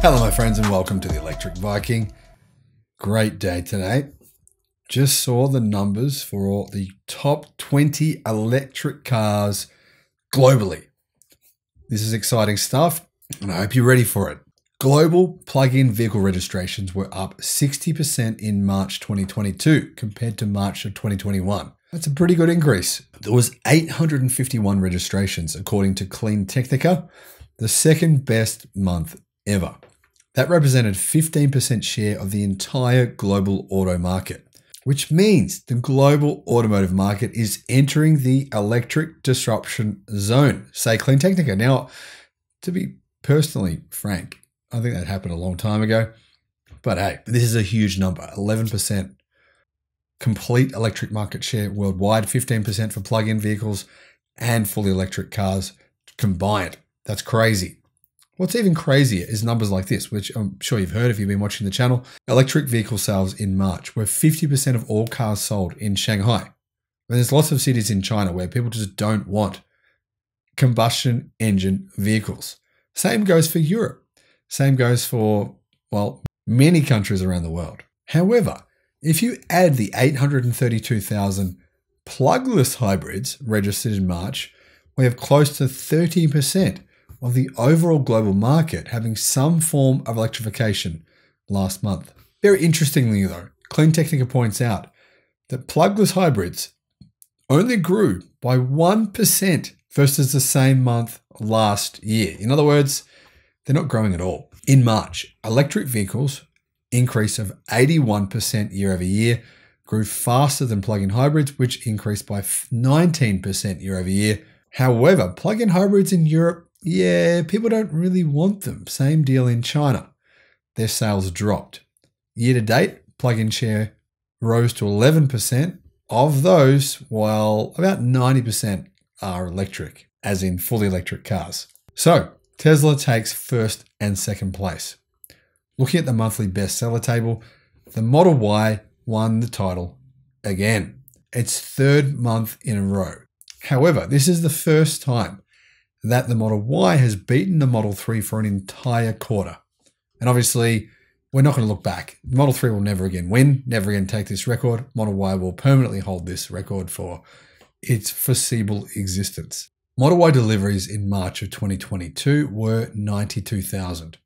Hello, my friends, and welcome to the Electric Viking. Great day today. Just saw the numbers for all the top 20 electric cars globally. This is exciting stuff, and I hope you're ready for it. Global plug in vehicle registrations were up 60% in March 2022 compared to March of 2021. That's a pretty good increase. There was 851 registrations according to CleanTechnica, the second best month ever. That represented 15% share of the entire global auto market, which means the global automotive market is entering the electric disruption zone, say CleanTechnica. Now, to be personally frank, I think that happened a long time ago. But hey, this is a huge number 11% complete electric market share worldwide, 15% for plug in vehicles and fully electric cars combined. That's crazy. What's even crazier is numbers like this, which I'm sure you've heard if you've been watching the channel. Electric vehicle sales in March were 50% of all cars sold in Shanghai. And there's lots of cities in China where people just don't want combustion engine vehicles. Same goes for Europe. Same goes for, well, many countries around the world. However, if you add the 832,000 plugless hybrids registered in March, we have close to 30% of the overall global market having some form of electrification last month. Very interestingly, though, CleanTechnica points out that plugless hybrids only grew by 1% versus the same month last year. In other words, they're not growing at all. In March, electric vehicles increase of 81% year over year grew faster than plug-in hybrids, which increased by 19% year over year. However, plug-in hybrids in Europe yeah, people don't really want them. Same deal in China. Their sales dropped. Year to date, plug in share rose to 11%. Of those, while about 90% are electric, as in fully electric cars. So, Tesla takes first and second place. Looking at the monthly bestseller table, the Model Y won the title again. Its third month in a row. However, this is the first time that the Model Y has beaten the Model 3 for an entire quarter. And obviously, we're not going to look back. Model 3 will never again win, never again take this record. Model Y will permanently hold this record for its foreseeable existence. Model Y deliveries in March of 2022 were 92,000.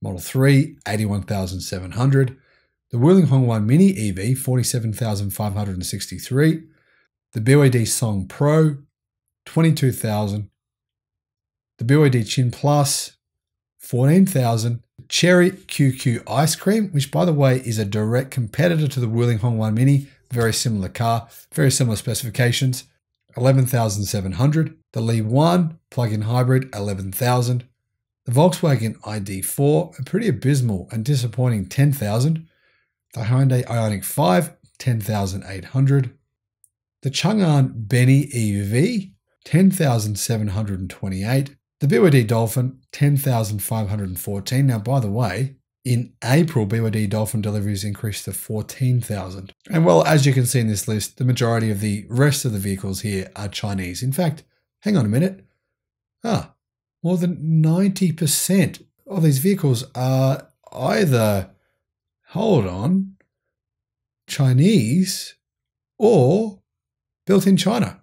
Model 3, 81,700. The Wuling Hongguang Mini EV, 47,563. The BYD Song Pro, 22,000 the BYD Qin Plus, 14,000. Chery QQ Ice Cream, which by the way is a direct competitor to the Wuling Hongguang Mini, very similar car, very similar specifications, 11,700. The Li 1 plug-in hybrid, 11,000. The Volkswagen ID4, a pretty abysmal and disappointing 10,000. The Hyundai Ioniq 5, 10,800. The Chang'an Benni EV, 10,728. The BYD Dolphin, 10,514. Now, by the way, in April, BYD Dolphin deliveries increased to 14,000. And well, as you can see in this list, the majority of the rest of the vehicles here are Chinese. In fact, hang on a minute. Ah, more than 90% of these vehicles are either, hold on, Chinese or built in China.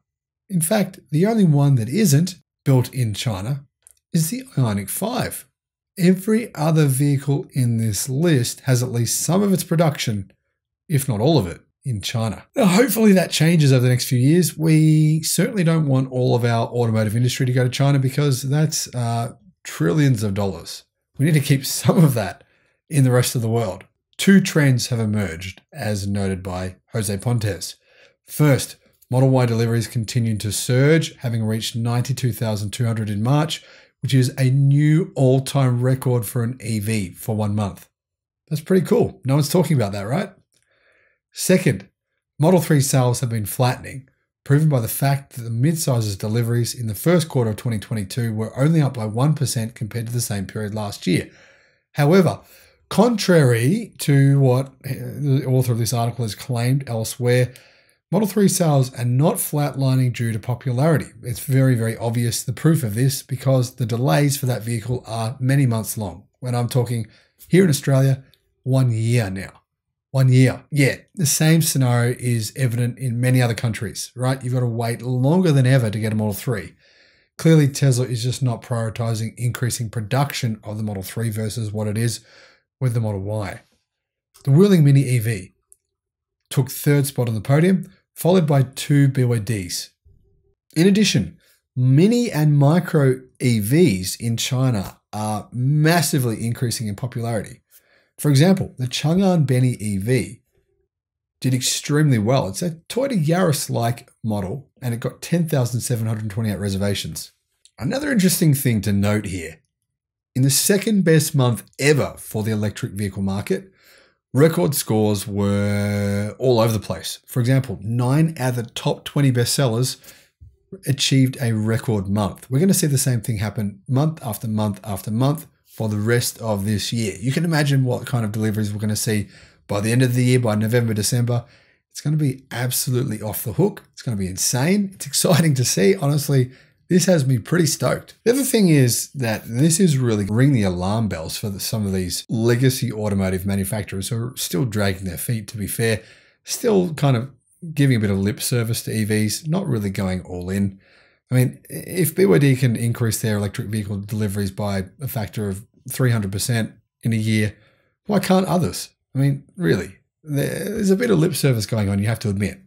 In fact, the only one that isn't built in China is the Ioniq 5. Every other vehicle in this list has at least some of its production, if not all of it, in China. Now, hopefully that changes over the next few years. We certainly don't want all of our automotive industry to go to China because that's uh, trillions of dollars. We need to keep some of that in the rest of the world. Two trends have emerged, as noted by Jose Pontes. First, Model Y deliveries continued to surge, having reached 92,200 in March, which is a new all time record for an EV for one month. That's pretty cool. No one's talking about that, right? Second, Model 3 sales have been flattening, proven by the fact that the midsize's deliveries in the first quarter of 2022 were only up by 1% compared to the same period last year. However, contrary to what eh, the author of this article has claimed elsewhere, Model 3 sales are not flatlining due to popularity. It's very, very obvious the proof of this because the delays for that vehicle are many months long. When I'm talking here in Australia, one year now. One year. Yeah, the same scenario is evident in many other countries, right? You've got to wait longer than ever to get a Model 3. Clearly, Tesla is just not prioritizing increasing production of the Model 3 versus what it is with the Model Y. The Wuling Mini EV took third spot on the podium, followed by two BYDs. In addition, mini and micro EVs in China are massively increasing in popularity. For example, the Chang'an Benni EV did extremely well. It's a Toyota Yaris like model and it got 10,728 reservations. Another interesting thing to note here in the second best month ever for the electric vehicle market, record scores were all over the place. For example, nine out of the top 20 bestsellers achieved a record month. We're going to see the same thing happen month after month after month for the rest of this year. You can imagine what kind of deliveries we're going to see by the end of the year, by November, December. It's going to be absolutely off the hook. It's going to be insane. It's exciting to see. Honestly, this has me pretty stoked. The other thing is that this is really ringing the alarm bells for the, some of these legacy automotive manufacturers who are still dragging their feet, to be fair, still kind of giving a bit of lip service to EVs, not really going all in. I mean, if BYD can increase their electric vehicle deliveries by a factor of 300% in a year, why can't others? I mean, really, there's a bit of lip service going on, you have to admit.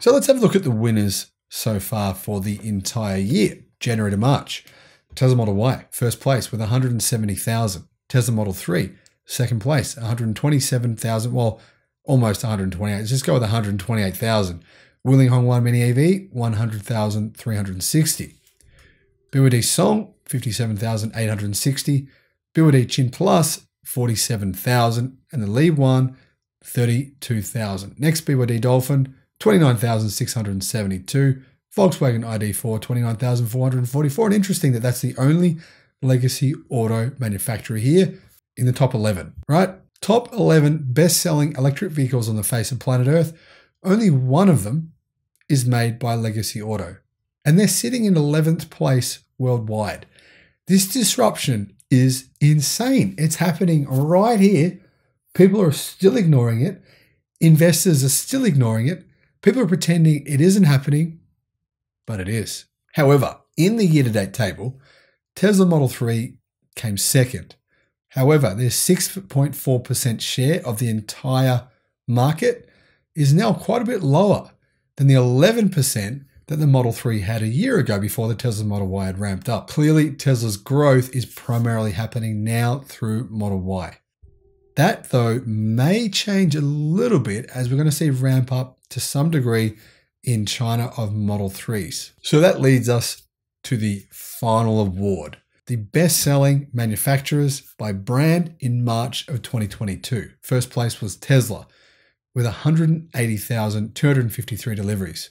So let's have a look at the winners so far for the entire year, January to March. Tesla Model Y, first place with 170,000. Tesla Model 3, second place, 127,000. Well, almost 128. Let's just go with 128,000. Wuling Hongguang Mini EV, 100,360. BYD Song, 57,860. BYD Qin Plus, 47,000. And the Li one, 32,000. Next, BYD Dolphin, 29,672. Volkswagen ID4, 29,444. And interesting that that's the only legacy auto manufacturer here in the top 11, right? Top 11 best selling electric vehicles on the face of planet Earth. Only one of them is made by Legacy Auto. And they're sitting in 11th place worldwide. This disruption is insane. It's happening right here. People are still ignoring it. Investors are still ignoring it. People are pretending it isn't happening, but it is. However, in the year to date table, Tesla Model 3 came second. However, their 6.4% share of the entire market is now quite a bit lower than the 11% that the Model 3 had a year ago before the Tesla Model Y had ramped up. Clearly, Tesla's growth is primarily happening now through Model Y. That, though, may change a little bit as we're going to see ramp up to some degree in China of Model 3s. So that leads us to the final award the best selling manufacturers by brand in March of 2022. First place was Tesla with 180,253 deliveries.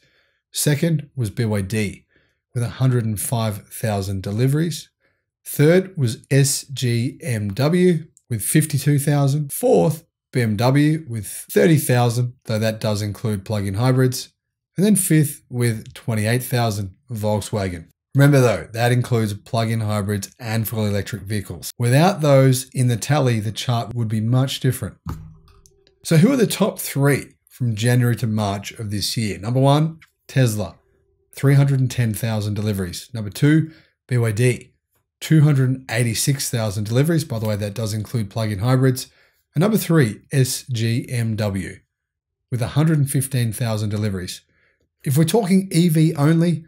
Second was BYD with 105,000 deliveries. Third was SGMW with 52,000. Fourth, BMW with 30,000, though that does include plug in hybrids. And then fifth with 28,000, Volkswagen. Remember though, that includes plug in hybrids and fully electric vehicles. Without those in the tally, the chart would be much different. So, who are the top three from January to March of this year? Number one, Tesla, 310,000 deliveries. Number two, BYD, 286,000 deliveries. By the way, that does include plug in hybrids. And number three, SGMW, with 115,000 deliveries. If we're talking EV only,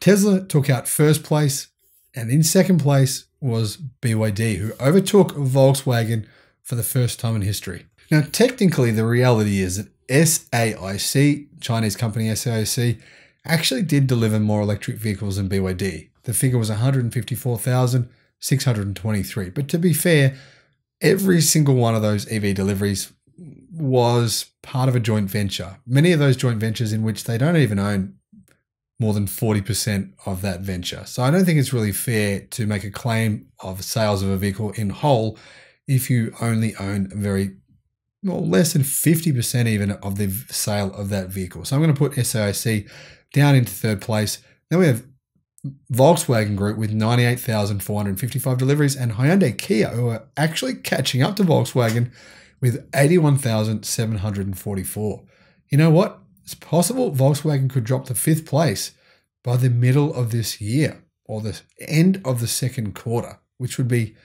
Tesla took out first place, and in second place was BYD, who overtook Volkswagen for the first time in history. Now, technically, the reality is that SAIC, Chinese company SAIC, actually did deliver more electric vehicles than BYD. The figure was 154,623. But to be fair, every single one of those EV deliveries was part of a joint venture. Many of those joint ventures in which they don't even own more than 40% of that venture. So I don't think it's really fair to make a claim of sales of a vehicle in whole if you only own very well, less than 50% even of the sale of that vehicle. So I'm going to put SAIC down into third place. Then we have Volkswagen Group with 98,455 deliveries, and Hyundai Kia, who are actually catching up to Volkswagen with 81,744. You know what? It's possible Volkswagen could drop to fifth place by the middle of this year or the end of the second quarter, which would be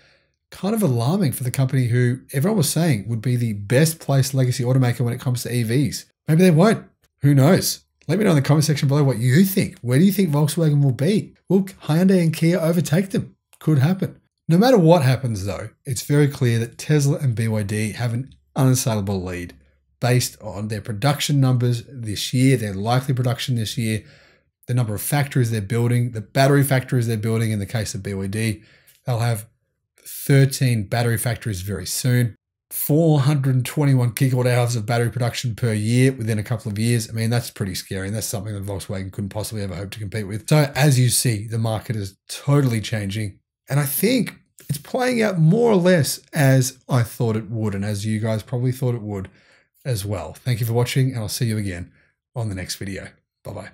kind of alarming for the company who everyone was saying would be the best placed legacy automaker when it comes to EVs. Maybe they won't. Who knows? Let me know in the comment section below what you think. Where do you think Volkswagen will be? Will Hyundai and Kia overtake them? Could happen. No matter what happens, though, it's very clear that Tesla and BYD have an unassailable lead based on their production numbers this year, their likely production this year, the number of factories they're building, the battery factories they're building in the case of BYD. They'll have 13 battery factories very soon. 421 gigawatt hours of battery production per year within a couple of years. I mean, that's pretty scary. And that's something that Volkswagen couldn't possibly ever hope to compete with. So, as you see, the market is totally changing. And I think it's playing out more or less as I thought it would, and as you guys probably thought it would as well. Thank you for watching, and I'll see you again on the next video. Bye bye.